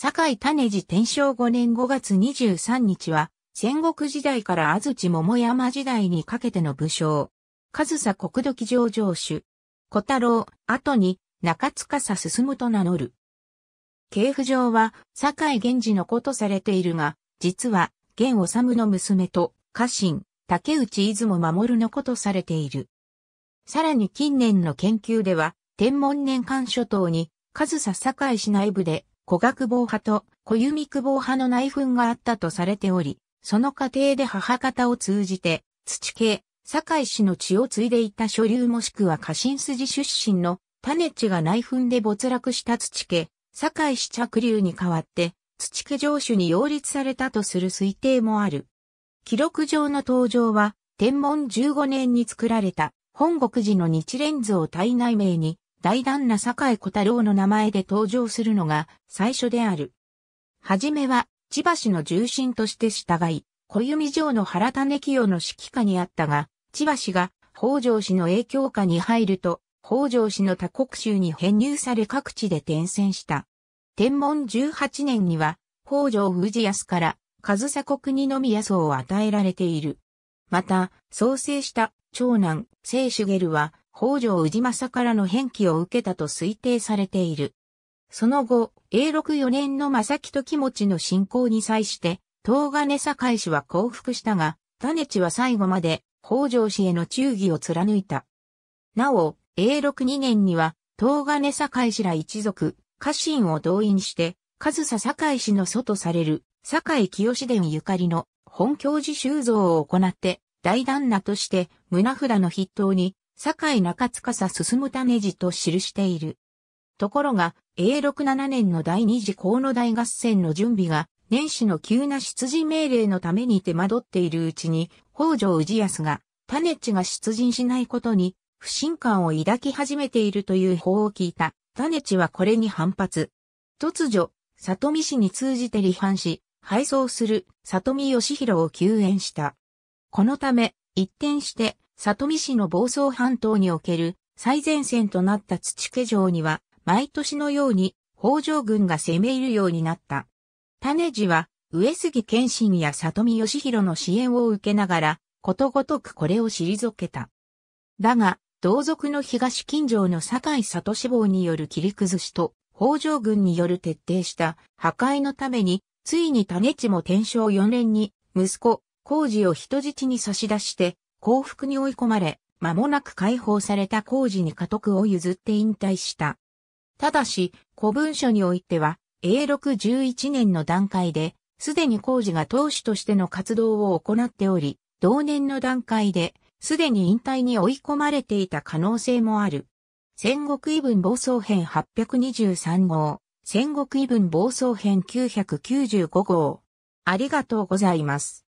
堺種寺天正5年5月23日は、戦国時代から安土桃山時代にかけての武将。上総国土騎乗城主。小太郎、後に中塚さ進と名乗る。系譜上は、堺源氏の子とされているが、実は、源治の娘と、家臣、竹内出雲守の子とされている。さらに近年の研究では、天文年間諸島に、上総堺市内部で、古学坊派と小弓久保派の内紛があったとされており、その過程で母方を通じて、土系、堺市の血を継いでいた所流もしくは家臣筋出身の種地が内紛で没落した土家、堺市着流に代わって、土家城主に擁立されたとする推定もある。記録上の登場は、天文15年に作られた本国寺の日蓮像体内名に、大旦那堺小太郎の名前で登場するのが最初である。はじめは、千葉市の重臣として従い、小弓城の原種清の指揮下にあったが、千葉市が北条氏の影響下に入ると、北条氏の他国州に編入され各地で転戦した。天文18年には、北条氏康から、上総国にの宮荘を与えられている。また、創生した長男、聖茂は、北条氏政からの返記を受けたと推定されている。その後、永禄4年の正木時持の侵攻に際して、東金堺氏は降伏したが、種地は最後まで北条氏への忠義を貫いた。なお、永禄2年には、東金堺氏ら一族、家臣を動員して、上総堺氏の祖とされる、堺清殿ゆかりの本教寺修造を行って、大旦那として胸札の筆頭に、堺中塚さ進む種字と記している。ところが、永禄7年の第二次河野大合戦の準備が、年始の急な出陣命令のために手間取っているうちに、北条氏康が、種地が出陣しないことに、不信感を抱き始めているという法を聞いた。種地はこれに反発。突如、里見氏に通じて離反し、敗走する里見義弘を救援した。このため、一転して、里見市の房総半島における最前線となった土家城には、毎年のように北条軍が攻め入るようになった。種地は、上杉謙信や里見義弘の支援を受けながら、ことごとくこれを退けた。だが、同族の東近城の堺里志望による切り崩しと、北条軍による徹底した破壊のために、ついに種地も天正4年に、息子、工事を人質に差し出して、幸福に追い込まれ、間もなく解放された工事に家督を譲って引退した。ただし、古文書においては、永禄11年の段階で、すでに工事が当主としての活動を行っており、同年の段階で、すでに引退に追い込まれていた可能性もある。戦国異文暴走編823号。戦国異文暴走編995号。ありがとうございます。